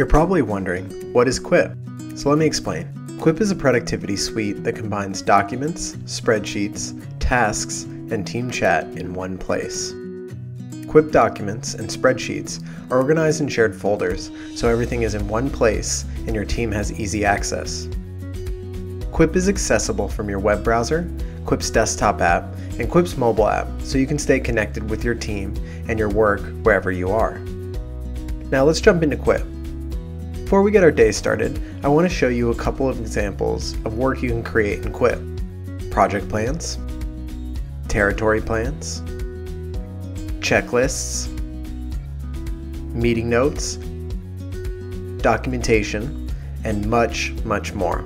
You're probably wondering, what is Quip? So let me explain. Quip is a productivity suite that combines documents, spreadsheets, tasks, and team chat in one place. Quip documents and spreadsheets are organized in shared folders so everything is in one place and your team has easy access. Quip is accessible from your web browser, Quip's desktop app, and Quip's mobile app so you can stay connected with your team and your work wherever you are. Now let's jump into Quip. Before we get our day started, I want to show you a couple of examples of work you can create in Quip. Project plans, territory plans, checklists, meeting notes, documentation, and much, much more.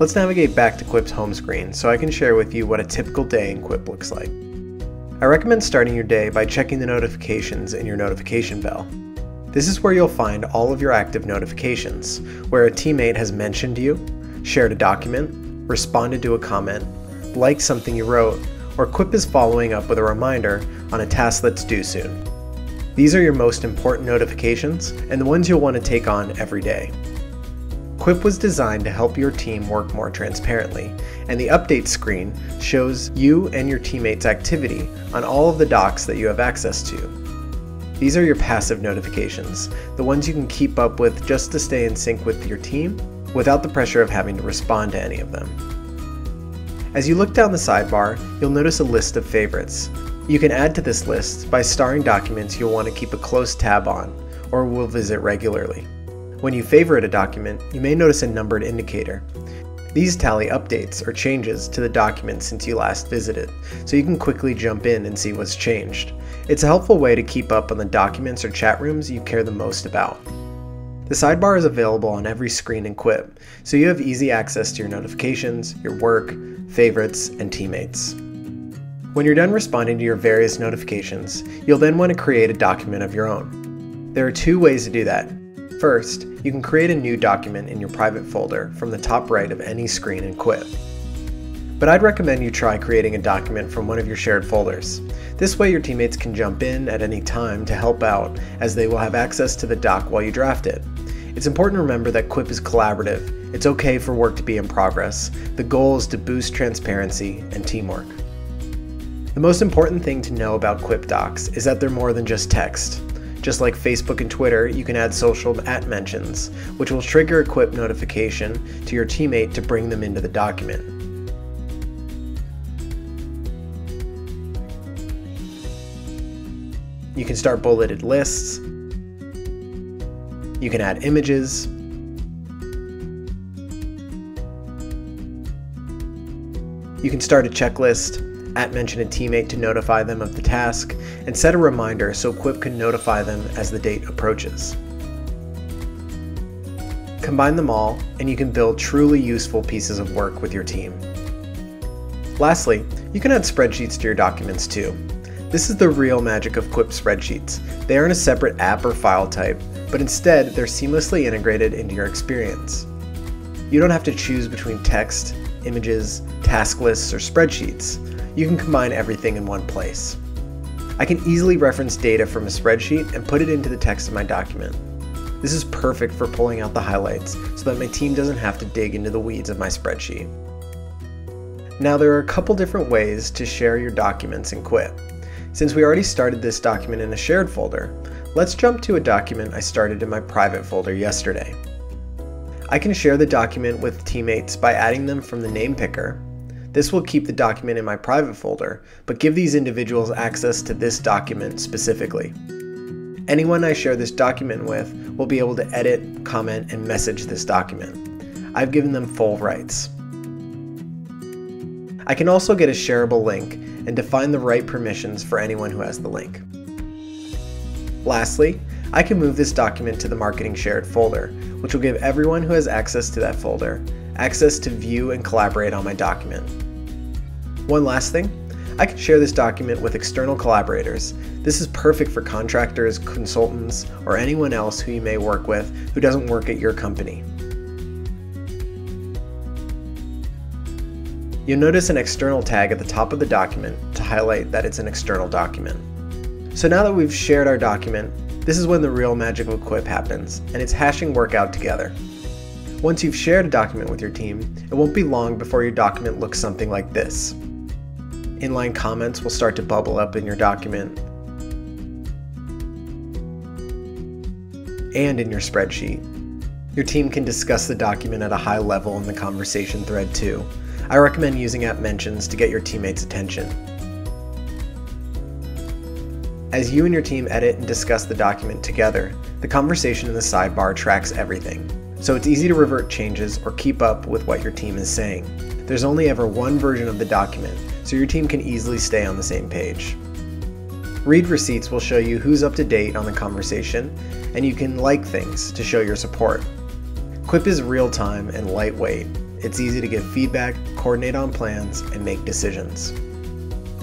Let's navigate back to Quip's home screen so I can share with you what a typical day in Quip looks like. I recommend starting your day by checking the notifications in your notification bell. This is where you'll find all of your active notifications, where a teammate has mentioned you, shared a document, responded to a comment, liked something you wrote, or Quip is following up with a reminder on a task that's due soon. These are your most important notifications and the ones you'll want to take on every day. Quip was designed to help your team work more transparently, and the update screen shows you and your teammates' activity on all of the docs that you have access to. These are your passive notifications, the ones you can keep up with just to stay in sync with your team without the pressure of having to respond to any of them. As you look down the sidebar, you'll notice a list of favorites. You can add to this list by starring documents you'll want to keep a close tab on or will visit regularly. When you favorite a document, you may notice a numbered indicator. These tally updates or changes to the document since you last visited, so you can quickly jump in and see what's changed. It's a helpful way to keep up on the documents or chat rooms you care the most about. The sidebar is available on every screen in Quip, so you have easy access to your notifications, your work, favorites, and teammates. When you're done responding to your various notifications, you'll then want to create a document of your own. There are two ways to do that. First, you can create a new document in your private folder from the top right of any screen in Quip. But I'd recommend you try creating a document from one of your shared folders. This way your teammates can jump in at any time to help out as they will have access to the doc while you draft it. It's important to remember that Quip is collaborative. It's okay for work to be in progress. The goal is to boost transparency and teamwork. The most important thing to know about Quip docs is that they're more than just text. Just like Facebook and Twitter, you can add social at mentions, which will trigger a Quip notification to your teammate to bring them into the document. You can start bulleted lists. You can add images. You can start a checklist at mention a teammate to notify them of the task, and set a reminder so Quip can notify them as the date approaches. Combine them all, and you can build truly useful pieces of work with your team. Lastly, you can add spreadsheets to your documents too. This is the real magic of Quip spreadsheets. They aren't a separate app or file type, but instead they're seamlessly integrated into your experience. You don't have to choose between text, images, task lists, or spreadsheets you can combine everything in one place. I can easily reference data from a spreadsheet and put it into the text of my document. This is perfect for pulling out the highlights so that my team doesn't have to dig into the weeds of my spreadsheet. Now there are a couple different ways to share your documents in Quip. Since we already started this document in a shared folder, let's jump to a document I started in my private folder yesterday. I can share the document with teammates by adding them from the name picker this will keep the document in my private folder, but give these individuals access to this document specifically. Anyone I share this document with will be able to edit, comment, and message this document. I've given them full rights. I can also get a shareable link and define the right permissions for anyone who has the link. Lastly, I can move this document to the marketing shared folder, which will give everyone who has access to that folder access to view and collaborate on my document. One last thing, I can share this document with external collaborators. This is perfect for contractors, consultants, or anyone else who you may work with who doesn't work at your company. You'll notice an external tag at the top of the document to highlight that it's an external document. So now that we've shared our document, this is when the real magic of Quip happens, and it's hashing work out together. Once you've shared a document with your team, it won't be long before your document looks something like this. Inline comments will start to bubble up in your document and in your spreadsheet. Your team can discuss the document at a high level in the conversation thread too. I recommend using at mentions to get your teammates' attention. As you and your team edit and discuss the document together, the conversation in the sidebar tracks everything, so it's easy to revert changes or keep up with what your team is saying. There's only ever one version of the document, so your team can easily stay on the same page. Read receipts will show you who's up to date on the conversation, and you can like things to show your support. Quip is real time and lightweight. It's easy to give feedback, coordinate on plans, and make decisions.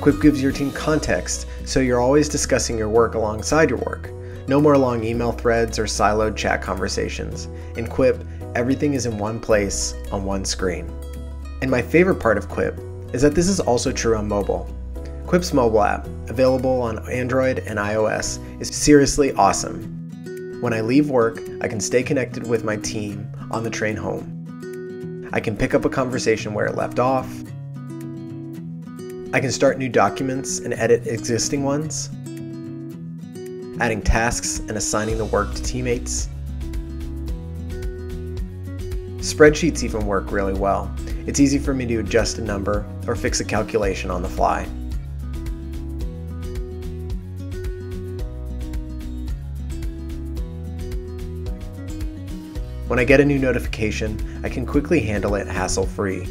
Quip gives your team context, so you're always discussing your work alongside your work. No more long email threads or siloed chat conversations. In Quip, everything is in one place on one screen. And my favorite part of Quip is that this is also true on mobile. Quip's mobile app, available on Android and iOS, is seriously awesome. When I leave work, I can stay connected with my team on the train home. I can pick up a conversation where it left off. I can start new documents and edit existing ones, adding tasks and assigning the work to teammates. Spreadsheets even work really well. It's easy for me to adjust a number or fix a calculation on the fly. When I get a new notification, I can quickly handle it hassle-free.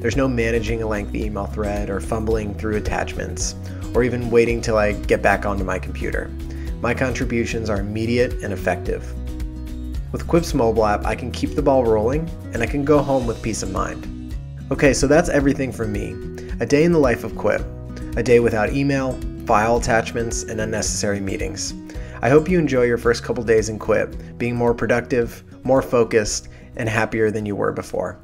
There's no managing a lengthy email thread or fumbling through attachments, or even waiting till I get back onto my computer. My contributions are immediate and effective. With Quip's mobile app, I can keep the ball rolling, and I can go home with peace of mind. Okay, so that's everything from me. A day in the life of Quip. A day without email, file attachments, and unnecessary meetings. I hope you enjoy your first couple days in Quip, being more productive, more focused, and happier than you were before.